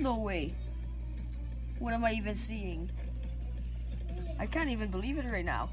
No way. What am I even seeing? I can't even believe it right now.